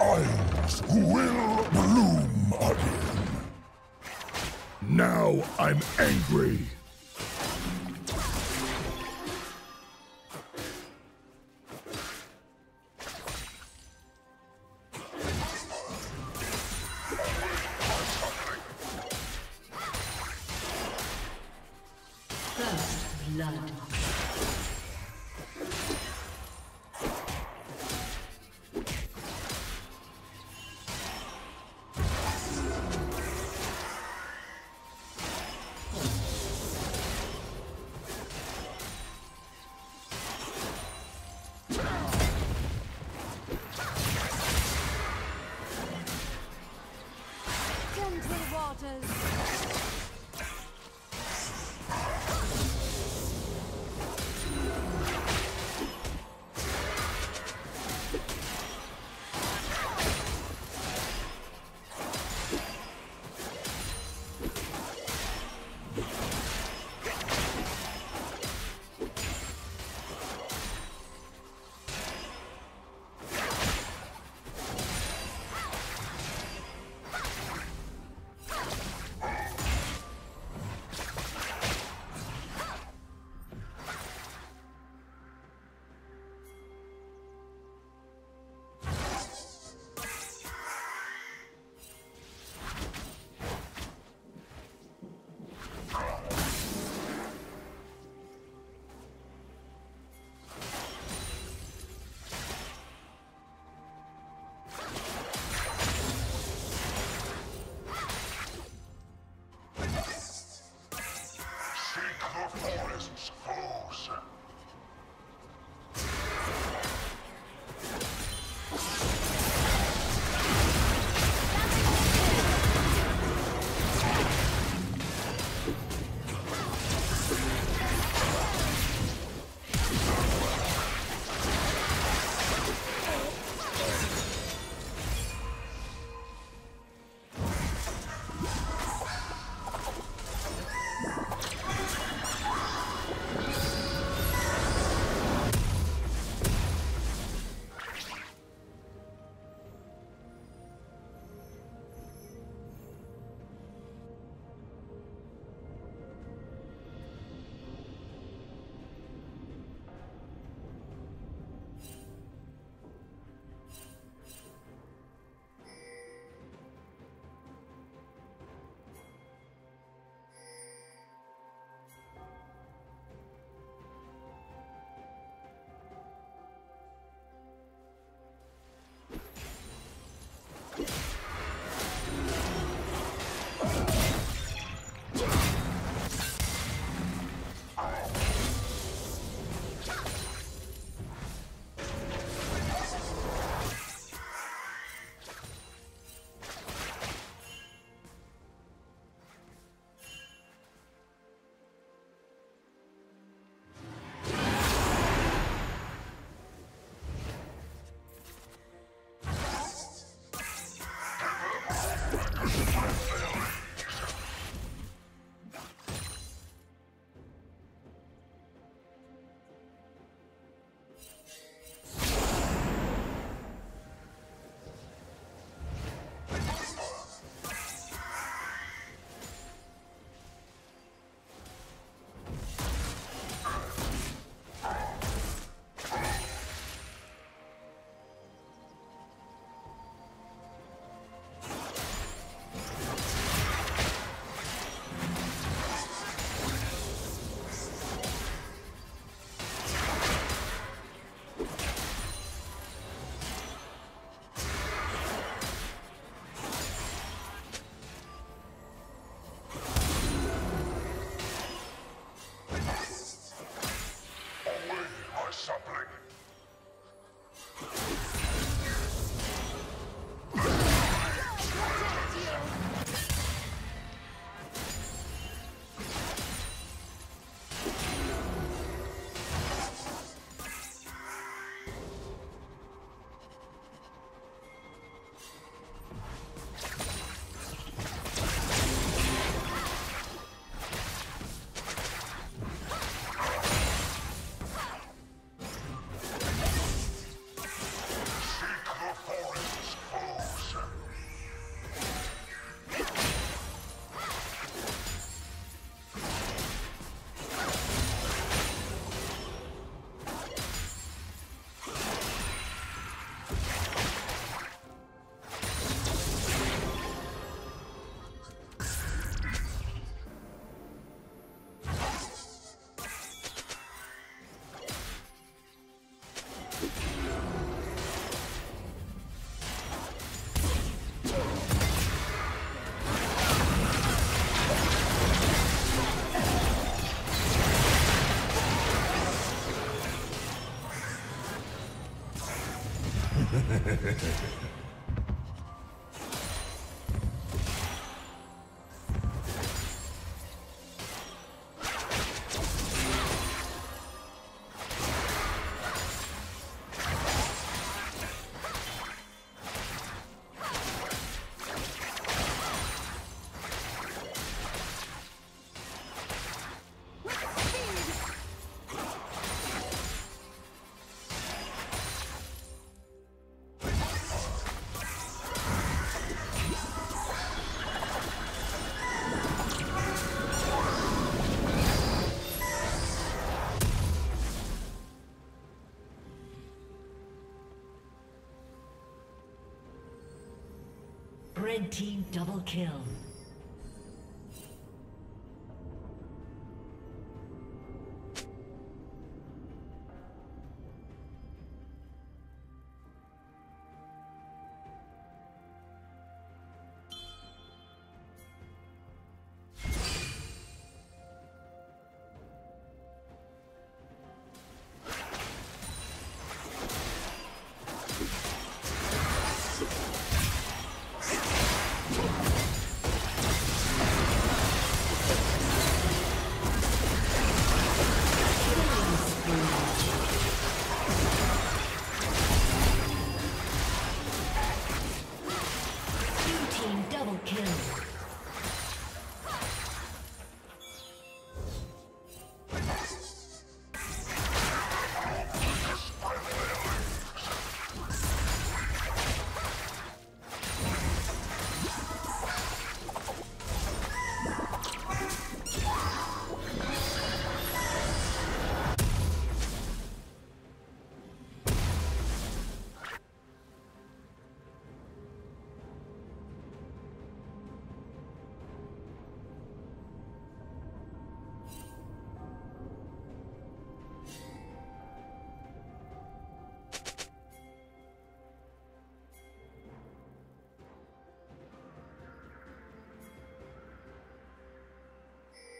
Isles will bloom again. Now I'm angry. Gentle Red team double kill.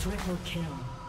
Triple kill.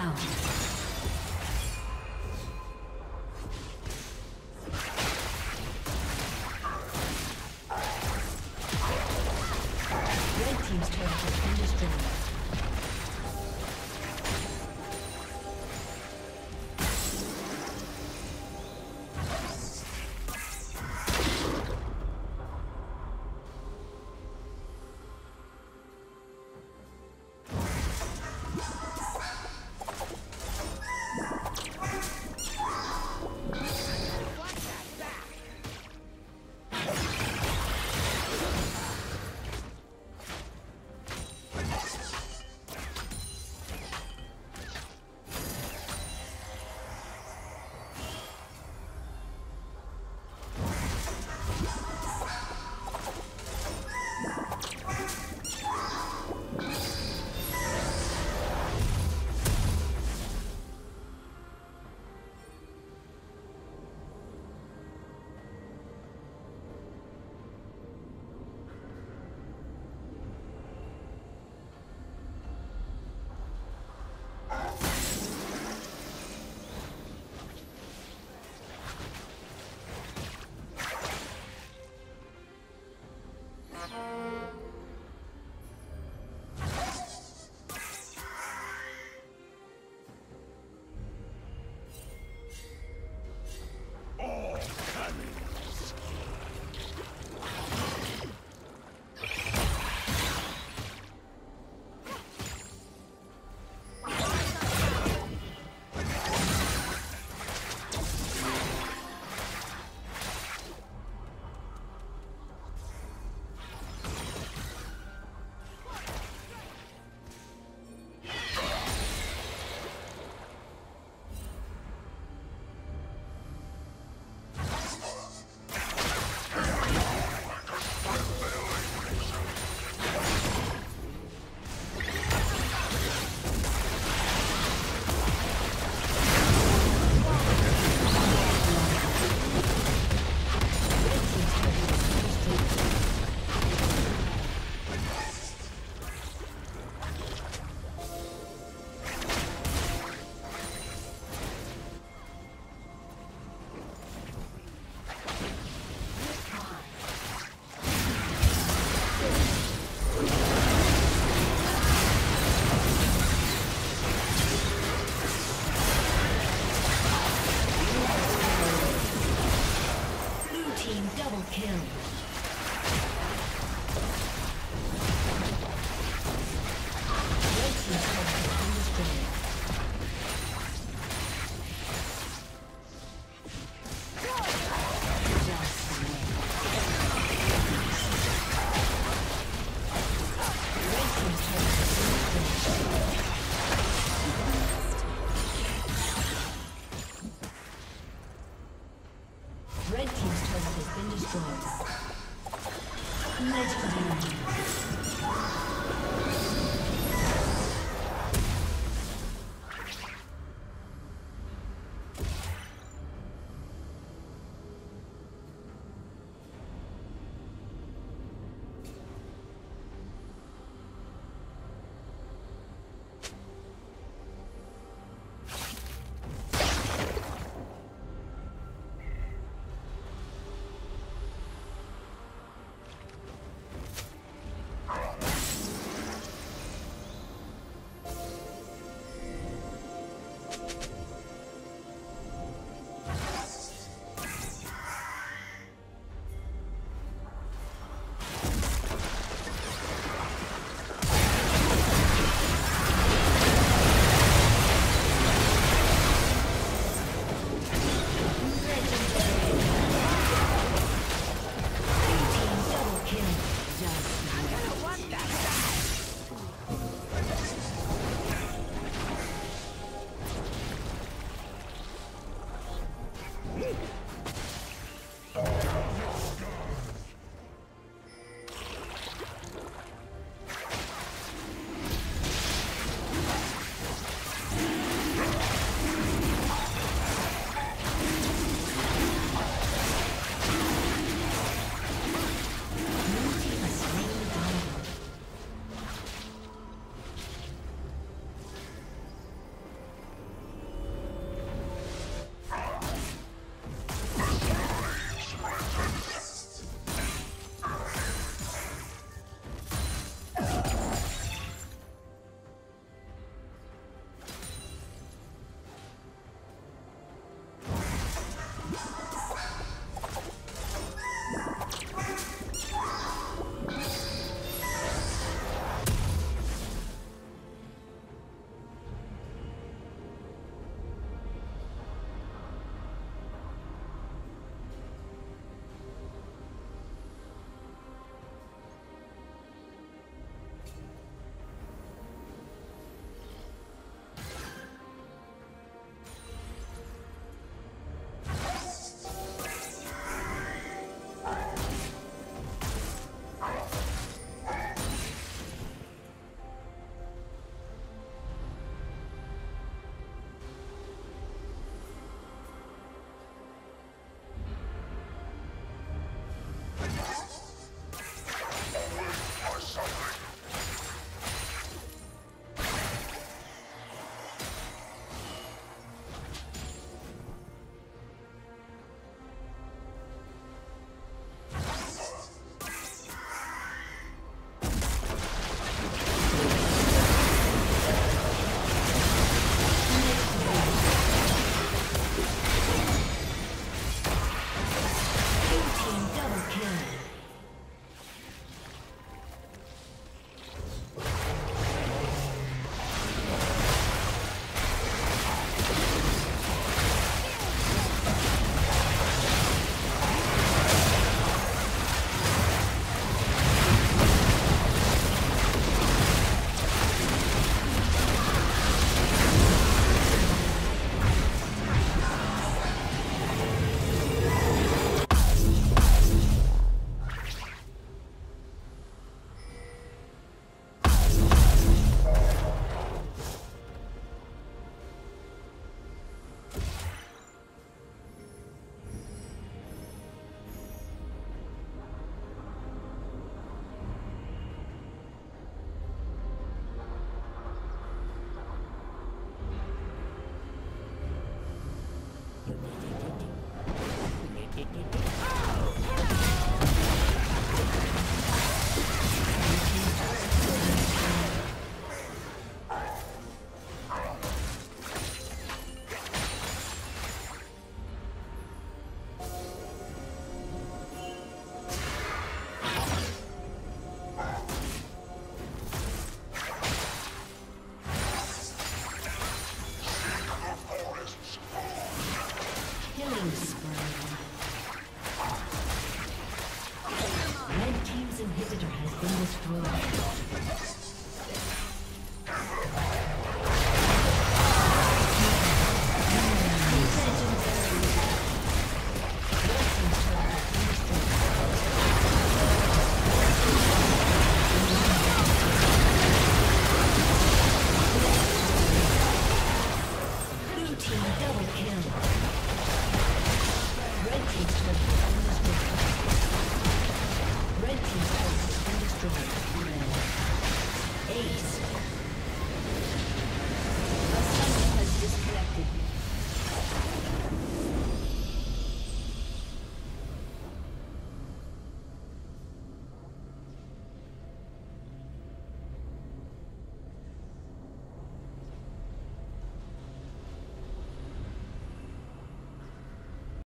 down.